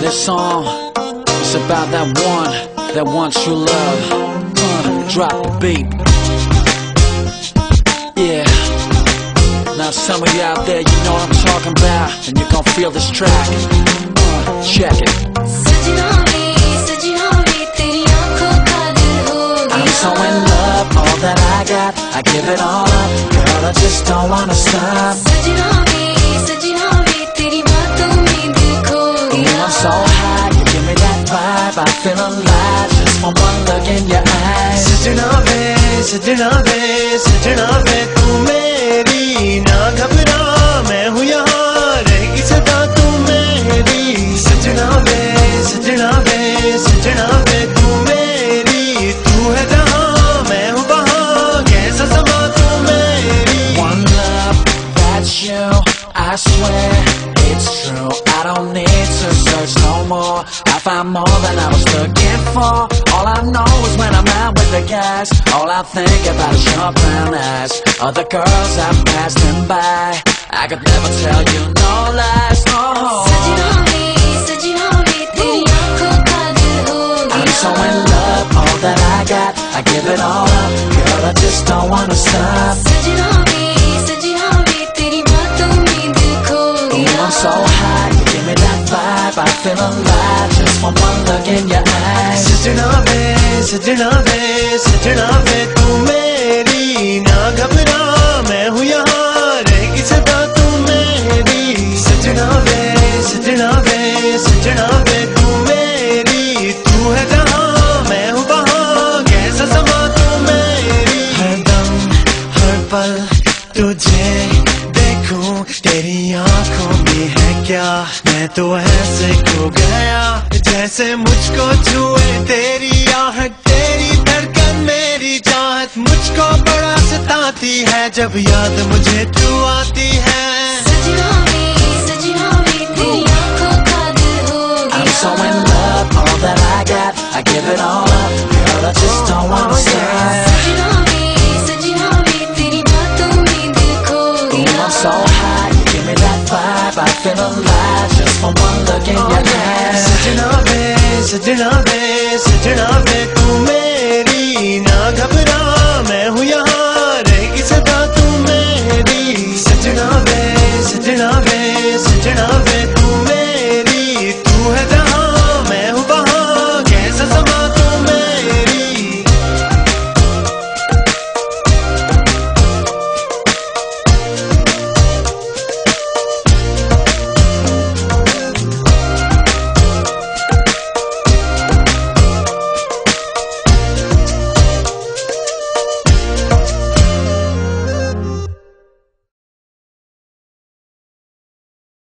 This song is about that one, that wants your love. Uh, drop the beat. Yeah. Now some of you out there, you know what I'm talking about, and you're gonna feel this track. Uh, check it. I'm so in love, all that I got, I give it all up. Girl, I just don't wanna stop. Alive. Just from one look in your eyes. सजना वे सजना वे सजना वे तू मेरी ना घबरा मैं हूँ यहाँ रहेगी सदा तू मेरी सजना वे सजना वे सजना वे तू मेरी तू है जहाँ मैं हूँ वहाँ कैसा समा तू मेरी One love, that's you. I swear. It's true, I don't need to search no more. I find more than I was looking for. All I know is when I'm out with the guys All I think about is your brown eyes. Other girls I'm passing by I could never tell you no lies, no. I'm so in love, all that I got I give it all up, girl I just don't wanna stop. I feel alive just from one look in your eyes. सजना वे सजना वे सजना वे तू मेरी ना घबरा मैं हूँ यहाँ रहेगी सदा तू मेरी सजना वे सजना वे सजना वे तू मेरी तू है जहाँ मैं हूँ वहाँ कैसा समा तू मेरी हर दम हर पल तुझे देखूँ तेरी आँखों में है क्या मैं तो ऐसे खो गया जैसे मुझको छुए तेरी आहट तेरी धड़कन मेरी चाहत मुझको बड़ा सताती है जब याद मुझे तू आती है सजना वे सजना वे तेरी आँखों का दिल हो I'm so in love, all that I got, I give it all up. Girl, I just don't wanna stop. सजना बे सजना बे सजना बे तू मेरी ना घबरा मैं हूँ यहाँ रहेगी सदा तू मेरी। सजना बे सजना बे सजना बे